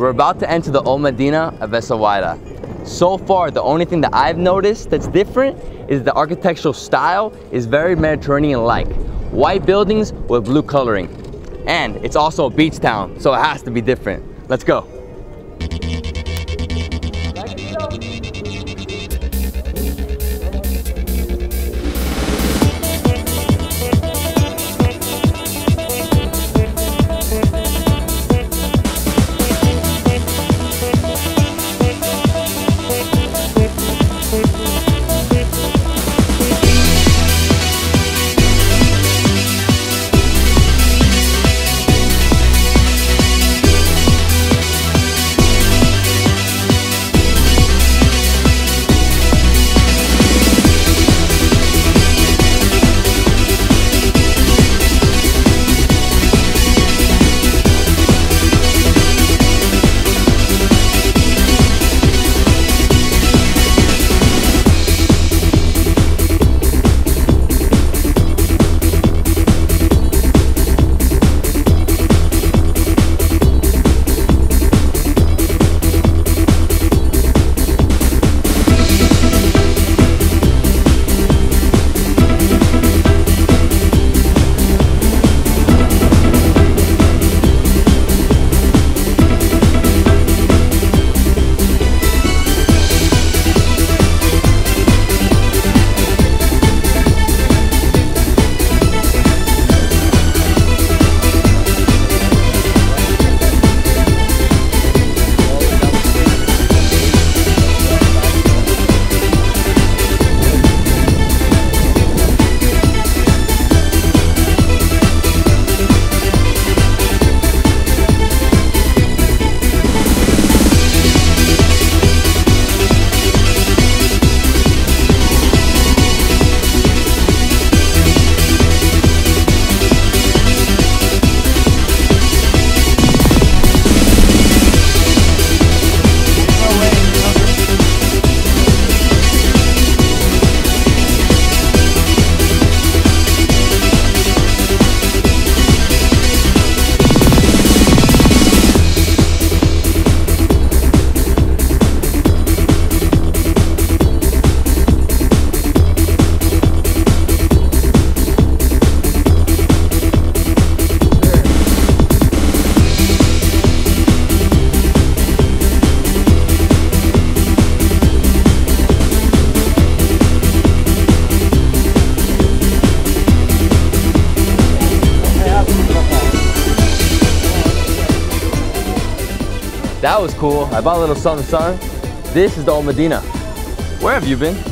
We're about to enter the Old Medina of Essaouira. So far, the only thing that I've noticed that's different is the architectural style is very Mediterranean-like. White buildings with blue coloring. And it's also a beach town, so it has to be different. Let's go. That was cool. I bought a little something, something. This is the Old Medina. Where have you been?